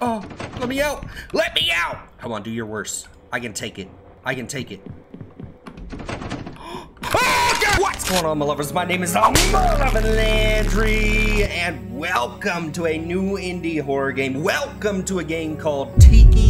Oh, let me out. Let me out. Come on, do your worst. I can take it. I can take it. Oh! What's going on, my lovers? My name is Malevolent Landry, and welcome to a new indie horror game. Welcome to a game called Tiki.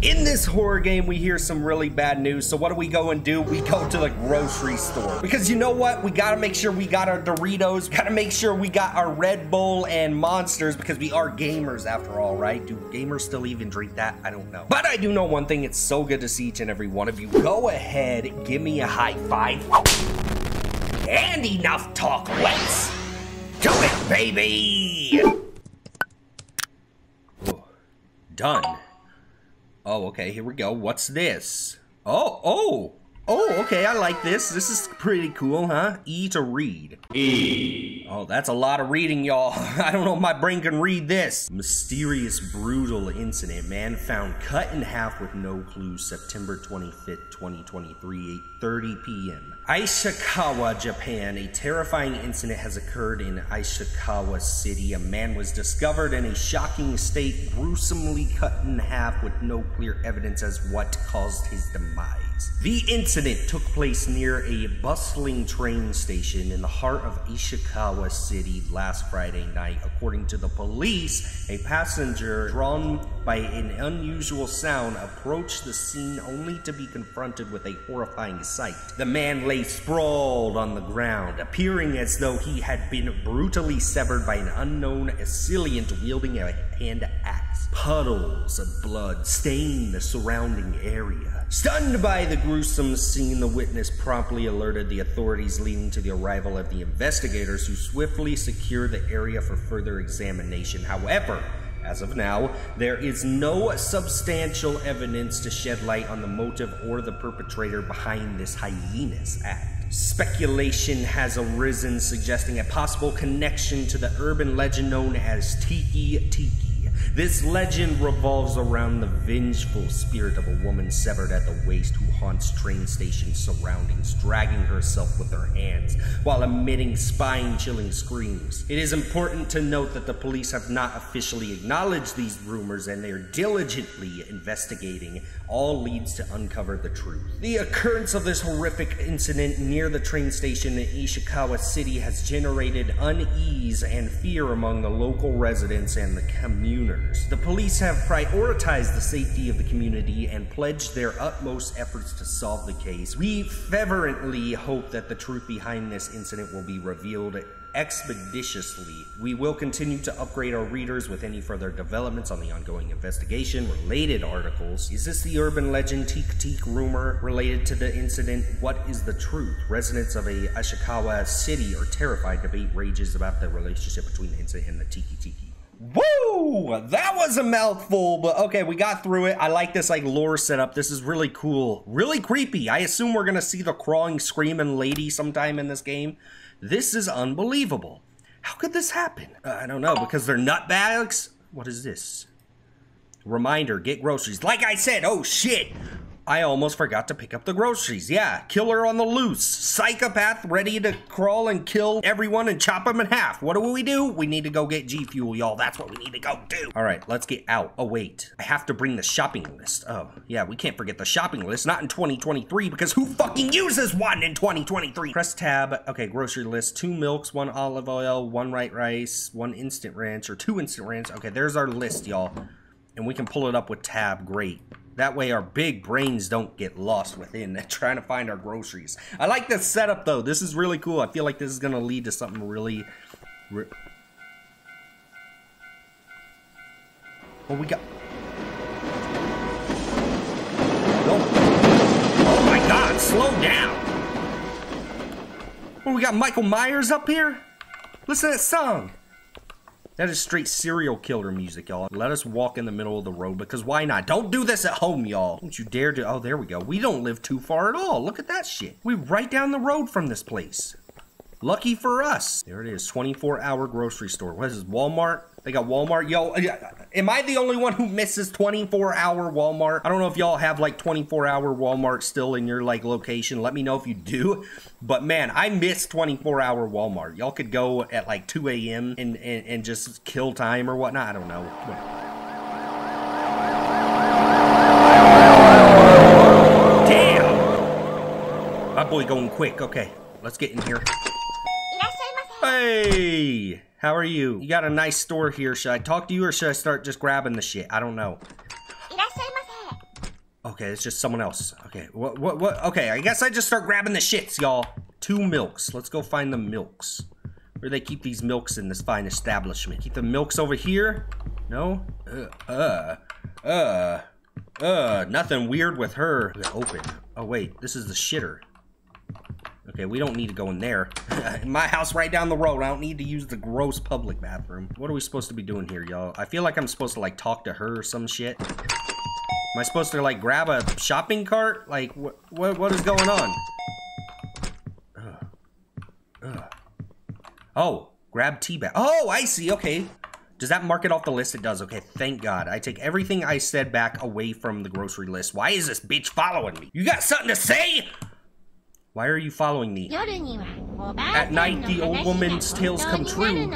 In this horror game, we hear some really bad news. So what do we go and do? We go to the grocery store. Because you know what? We gotta make sure we got our Doritos. Gotta make sure we got our Red Bull and Monsters because we are gamers after all, right? Do gamers still even drink that? I don't know. But I do know one thing. It's so good to see each and every one of you. Go ahead, give me a high five. And enough talk. Let's do it, baby! Done. Oh, okay, here we go. What's this? Oh, oh! Oh, okay, I like this. This is pretty cool, huh? E to read. E. Oh, that's a lot of reading, y'all. I don't know if my brain can read this. Mysterious, brutal incident. Man found cut in half with no clue. September 25th, 2023, 8.30 p.m. Ishikawa, Japan. A terrifying incident has occurred in Ishikawa City. A man was discovered in a shocking state, gruesomely cut in half with no clear evidence as what caused his demise. The incident took place near a bustling train station in the heart of Ishikawa City last Friday night. According to the police, a passenger drawn by an unusual sound approached the scene only to be confronted with a horrifying sight. The man lay sprawled on the ground, appearing as though he had been brutally severed by an unknown assailant wielding a hand axe. Puddles of blood stained the surrounding area. Stunned by the gruesome scene, the witness promptly alerted the authorities, leading to the arrival of the investigators who swiftly secured the area for further examination. However, as of now, there is no substantial evidence to shed light on the motive or the perpetrator behind this heinous act. Speculation has arisen suggesting a possible connection to the urban legend known as Tiki Tiki. This legend revolves around the vengeful spirit of a woman severed at the waist who haunts train station surroundings, dragging herself with her hands while emitting spine chilling screams. It is important to note that the police have not officially acknowledged these rumors and they are diligently investigating. All leads to uncover the truth. The occurrence of this horrific incident near the train station in Ishikawa City has generated unease and fear among the local residents and the communers. The police have prioritized the safety of the community and pledged their utmost efforts to solve the case. We fervently hope that the truth behind this incident will be revealed expeditiously. We will continue to upgrade our readers with any further developments on the ongoing investigation, related articles. Is this the urban legend Teak Teak rumor related to the incident? What is the truth? Residents of a Ishikawa city are terrified. Debate rages about the relationship between the incident and the Tiki Tiki. That was a mouthful, but okay, we got through it. I like this like lore setup. This is really cool. Really creepy. I assume we're gonna see the crawling, screaming lady sometime in this game. This is unbelievable. How could this happen? Uh, I don't know, because they're nutbags? What is this? Reminder, get groceries. Like I said, oh shit! I almost forgot to pick up the groceries. Yeah, killer on the loose. Psychopath ready to crawl and kill everyone and chop them in half. What do we do? We need to go get G Fuel, y'all. That's what we need to go do. All right, let's get out. Oh, wait. I have to bring the shopping list. Oh, yeah, we can't forget the shopping list. Not in 2023 because who fucking uses one in 2023? Press tab. Okay, grocery list. Two milks, one olive oil, one white rice, one instant ranch, or two instant ranch. Okay, there's our list, y'all. And we can pull it up with tab. Great. That way our big brains don't get lost within trying to find our groceries. I like this setup though. This is really cool. I feel like this is going to lead to something really... Re what we got? Oh. my god, slow down. What, we got Michael Myers up here? Listen to that song. That is straight serial killer music, y'all. Let us walk in the middle of the road because why not? Don't do this at home, y'all. Don't you dare to. Oh, there we go. We don't live too far at all. Look at that shit. We right down the road from this place. Lucky for us. There it is, 24 hour grocery store. What is this, Walmart? They got Walmart. Yo, uh, uh, am I the only one who misses 24 hour Walmart? I don't know if y'all have like 24 hour Walmart still in your like location. Let me know if you do. But man, I miss 24 hour Walmart. Y'all could go at like 2 a.m. And, and, and just kill time or whatnot. I don't know. Whatever. boy going quick. Okay, let's get in here. Hey, how are you? You got a nice store here. Should I talk to you or should I start just grabbing the shit? I don't know. Okay, it's just someone else. Okay, what, what, what? Okay, I guess I just start grabbing the shits, y'all. Two milks. Let's go find the milks. Where they keep these milks in this fine establishment? Keep the milks over here? No? Uh, uh, uh, uh, nothing weird with her. Open. Oh, wait, this is the shitter. Okay, we don't need to go in there. in my house right down the road, I don't need to use the gross public bathroom. What are we supposed to be doing here, y'all? I feel like I'm supposed to, like, talk to her or some shit. Am I supposed to, like, grab a shopping cart? Like, what, what, what is going on? Ugh. Ugh. Oh, grab tea bag. Oh, I see. Okay. Does that mark it off the list? It does. Okay, thank God. I take everything I said back away from the grocery list. Why is this bitch following me? You got something to say? Why are you following me? At night, the old woman's tales come true.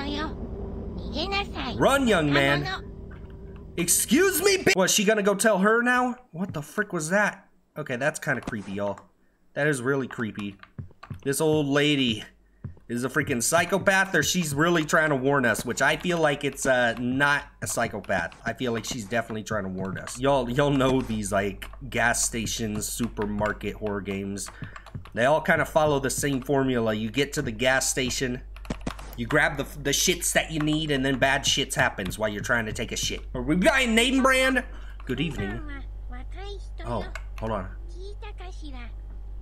Run, young man. Excuse me, Was she gonna go tell her now? What the frick was that? Okay, that's kind of creepy, y'all. That is really creepy. This old lady is a freaking psychopath or she's really trying to warn us, which I feel like it's uh, not a psychopath. I feel like she's definitely trying to warn us. Y'all y'all know these like gas stations, supermarket horror games. They all kind of follow the same formula. You get to the gas station, you grab the, the shits that you need, and then bad shits happens while you're trying to take a shit. Are we buying name brand? Good evening. Oh, hold on.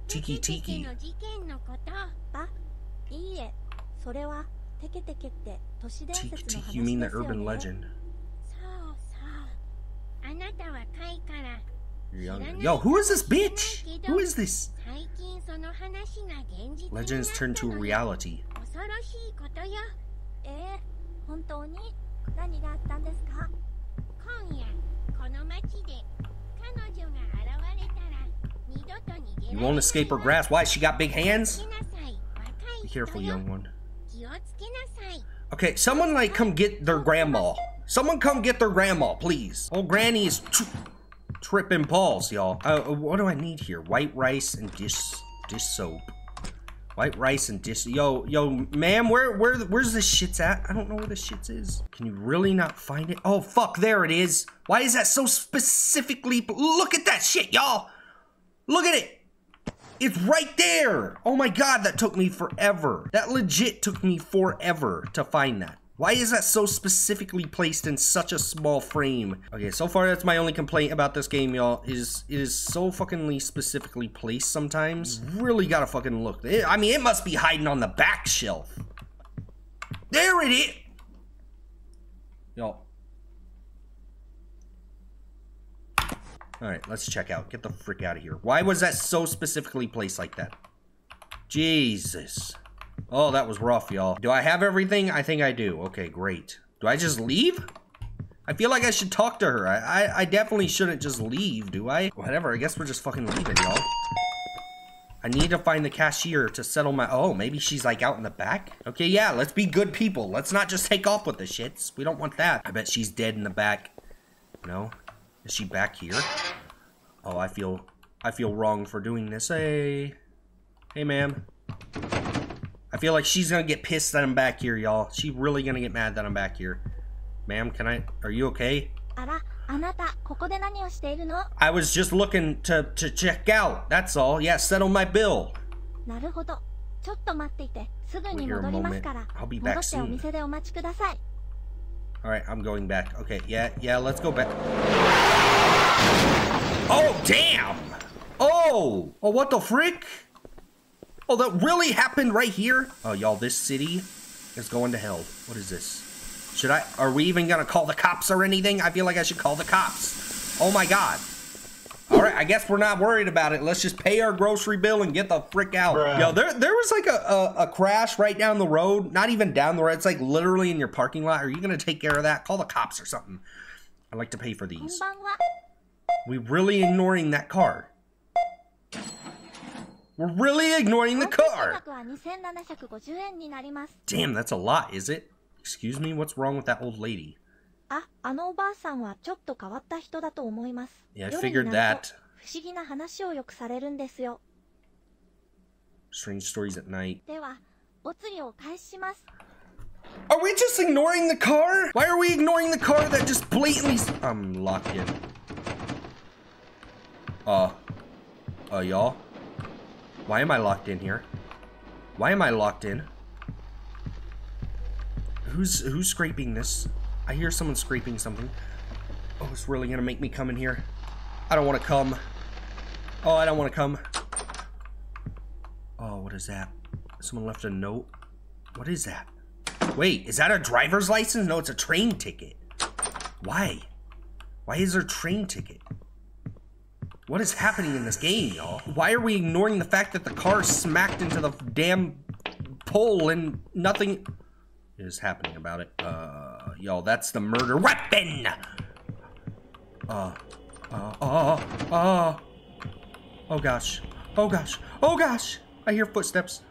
Tiki Tiki. You mean the urban legend? Yo, who is this bitch? Who is this? Legends turn to reality. You won't escape her grasp. Why? She got big hands? Be careful, young one. Okay, someone like come get their grandma. Someone come get their grandma, please. Old granny is tripping balls, y'all. Uh, what do I need here? White rice and dish dish soap. White rice and dish. Yo, yo, ma'am, where, where, where's this shit's at? I don't know where this shit's is. Can you really not find it? Oh, fuck, there it is. Why is that so specifically? Look at that shit, y'all. Look at it. It's right there. Oh my god, that took me forever. That legit took me forever to find that. Why is that so specifically placed in such a small frame? Okay, so far that's my only complaint about this game, y'all, is it is so fuckingly specifically placed sometimes. Really gotta fucking look. It, I mean, it must be hiding on the back shelf. There it is! Y'all. Alright, let's check out. Get the frick out of here. Why was that so specifically placed like that? Jesus. Oh, that was rough, y'all. Do I have everything? I think I do. Okay, great. Do I just leave? I feel like I should talk to her. I, I, I definitely shouldn't just leave, do I? Whatever, I guess we're just fucking leaving, y'all. I need to find the cashier to settle my... Oh, maybe she's like out in the back? Okay, yeah, let's be good people. Let's not just take off with the shits. We don't want that. I bet she's dead in the back. No? Is she back here? Oh, I feel... I feel wrong for doing this. Hey. Hey, ma'am. I feel like she's gonna get pissed that I'm back here, y'all. She really gonna get mad that I'm back here. Ma'am, can I... Are you okay? I was just looking to, to check out. That's all. Yeah, settle my bill. Wait here a moment. I'll be back soon. Alright, I'm going back. Okay, yeah, yeah, let's go back. Oh, damn! Oh! Oh, what the frick? Oh, that really happened right here? Oh, y'all, this city is going to hell. What is this? Should I, are we even gonna call the cops or anything? I feel like I should call the cops. Oh my god. All right, I guess we're not worried about it. Let's just pay our grocery bill and get the frick out. Bruh. Yo, there there was like a, a, a, crash right down the road. Not even down the road. It's like literally in your parking lot. Are you going to take care of that? Call the cops or something. I'd like to pay for these. We really ignoring that car. We're really ignoring the car. Damn, that's a lot, is it? Excuse me, what's wrong with that old lady? Yeah, I figured that. Strange stories at night. Are we just ignoring the car? Why are we ignoring the car that just blatantly... I'm locked in. Uh, uh, y'all? Why am I locked in here? Why am I locked in? Who's who's scraping this? I hear someone scraping something. Oh, it's really gonna make me come in here. I don't want to come. Oh, I don't want to come. Oh, what is that? Someone left a note. What is that? Wait, is that a driver's license? No, it's a train ticket. Why? Why is there a train ticket? What is happening in this game, y'all? Why are we ignoring the fact that the car smacked into the damn pole and nothing is happening about it? Uh, y'all, that's the murder weapon! Uh, uh, uh, uh, oh gosh, oh gosh, oh gosh! I hear footsteps.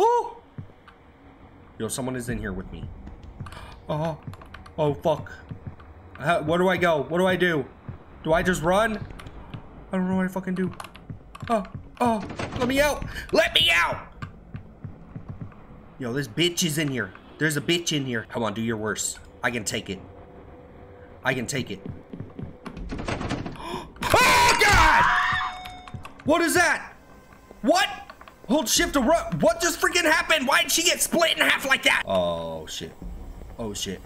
Oh! Yo, someone is in here with me. Oh, oh fuck. Uh, where do I go? What do I do? Do I just run? I don't know what I fucking do. Oh, oh, let me out! Let me out! Yo, this bitch is in here. There's a bitch in here. Come on, do your worst. I can take it. I can take it. Oh, God! What is that? What? Hold shift to run. What just freaking happened? Why did she get split in half like that? Oh, shit. Oh, shit.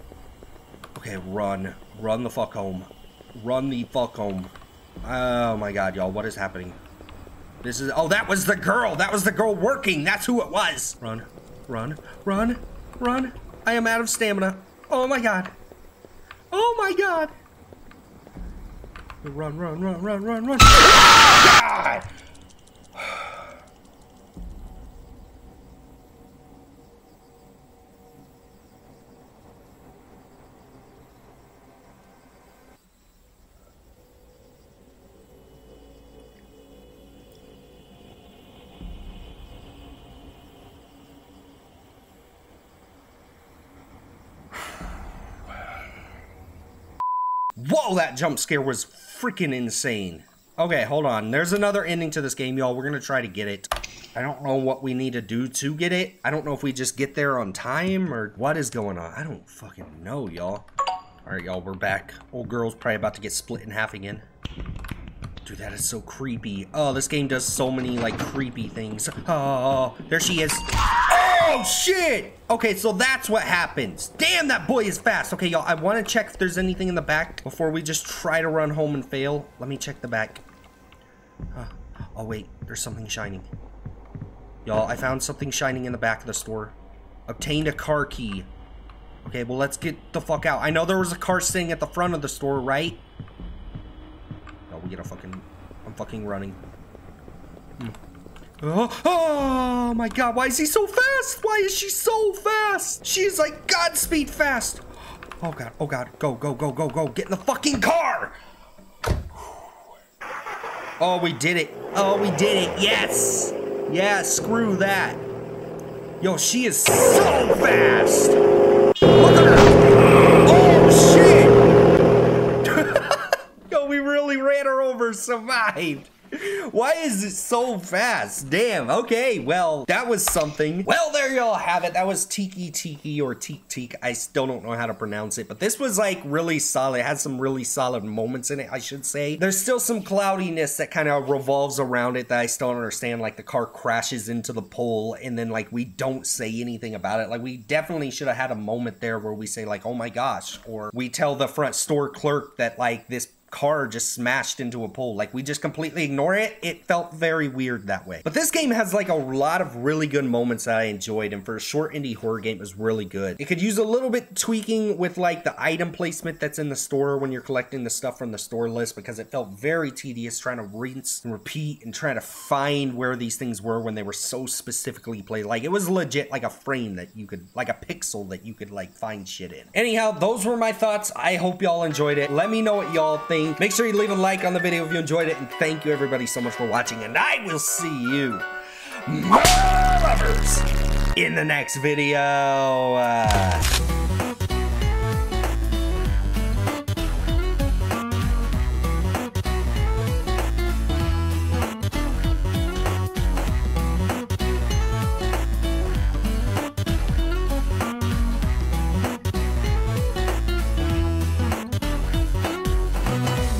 Okay, run. Run the fuck home. Run the fuck home. Oh, my God, y'all. What is happening? This is... Oh, that was the girl. That was the girl working. That's who it was. Run. Run. Run. Run. I am out of stamina. Oh, my God. Oh, my God. Run, run, run, run, run, run. Oh God! Whoa, that jump scare was freaking insane. Okay, hold on. There's another ending to this game, y'all. We're gonna try to get it. I don't know what we need to do to get it. I don't know if we just get there on time or what is going on. I don't fucking know, y'all. All right, y'all, we're back. Old girl's probably about to get split in half again. Dude, that is so creepy. Oh, this game does so many, like, creepy things. Oh, there she is. Oh, shit! Okay, so that's what happens. Damn, that boy is fast. Okay, y'all, I want to check if there's anything in the back before we just try to run home and fail. Let me check the back. Huh. Oh, wait, there's something shining. Y'all, I found something shining in the back of the store. Obtained a car key. Okay, well, let's get the fuck out. I know there was a car sitting at the front of the store, right? Oh, we get a fucking... I'm fucking running. Hmm. Oh, oh, my god, why is he so fast? Why is she so fast? She's like Godspeed fast. Oh god, oh god, go, go, go, go, go. Get in the fucking car! Oh, we did it. Oh, we did it. Yes. Yeah, screw that. Yo, she is so fast. Look at her. Oh, shit. Yo, we really ran her over, survived. Why is it so fast? Damn, okay, well, that was something. Well, there y'all have it. That was Tiki Tiki or Teak Teak. I still don't know how to pronounce it, but this was like really solid. It had some really solid moments in it, I should say. There's still some cloudiness that kind of revolves around it that I still don't understand. Like the car crashes into the pole and then like we don't say anything about it. Like we definitely should have had a moment there where we say like, oh my gosh, or we tell the front store clerk that like this car just smashed into a pole. Like we just completely ignore it. It felt very weird that way. But this game has like a lot of really good moments that I enjoyed and for a short indie horror game it was really good. It could use a little bit tweaking with like the item placement that's in the store when you're collecting the stuff from the store list because it felt very tedious trying to rinse and repeat and trying to find where these things were when they were so specifically played. Like it was legit like a frame that you could like a pixel that you could like find shit in. Anyhow, those were my thoughts. I hope y'all enjoyed it. Let me know what y'all think Make sure you leave a like on the video if you enjoyed it. And thank you everybody so much for watching. And I will see you, my lovers, in the next video. Uh,